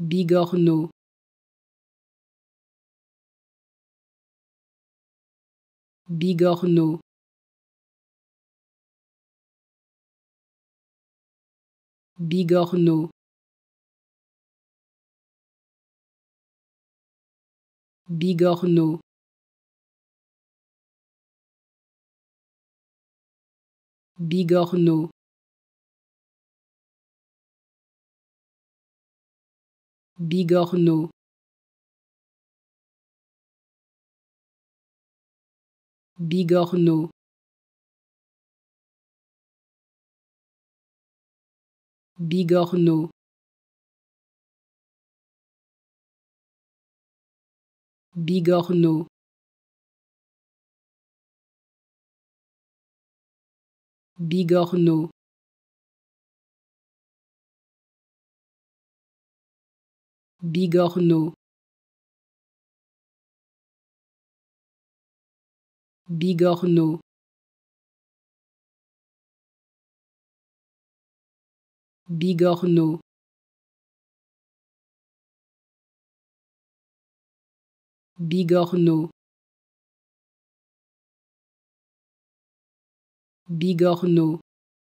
Bigorneau. Bigorneau. Bigorneau. Bigorneau. Bigorneau Bigorneau. Bigorneau. Bigorneau. Bigorneau. Bigorneau Bigorneau Bigorneau Bigorneau Bigorneau Bigorneau